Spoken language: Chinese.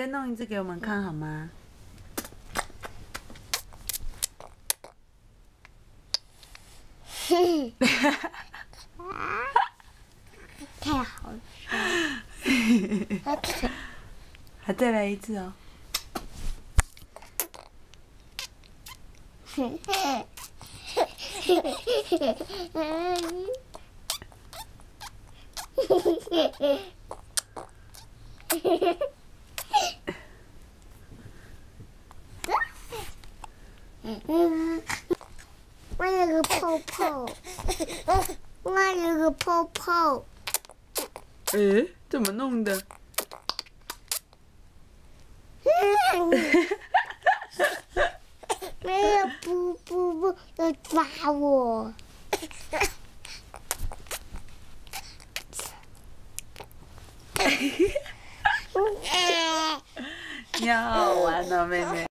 再弄一只给我们看好吗？太好笑了。还再来一次哦。我有个泡泡，我有个泡泡，诶，怎么弄的？没有不不不要抓我。你好好玩哦，妹妹。